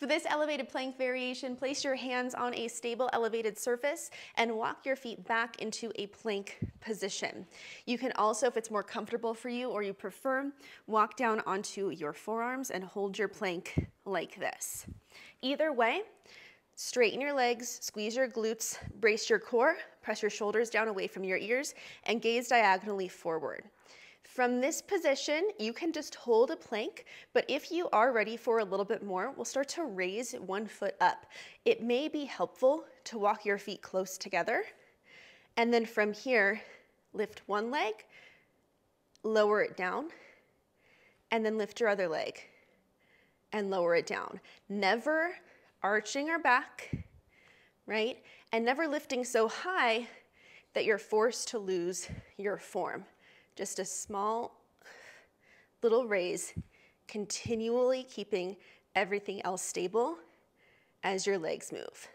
For this elevated plank variation, place your hands on a stable elevated surface and walk your feet back into a plank position. You can also, if it's more comfortable for you or you prefer, walk down onto your forearms and hold your plank like this. Either way, straighten your legs, squeeze your glutes, brace your core, press your shoulders down away from your ears, and gaze diagonally forward. From this position, you can just hold a plank, but if you are ready for a little bit more, we'll start to raise one foot up. It may be helpful to walk your feet close together, and then from here, lift one leg, lower it down, and then lift your other leg and lower it down. Never arching our back, right? And never lifting so high that you're forced to lose your form just a small little raise, continually keeping everything else stable as your legs move.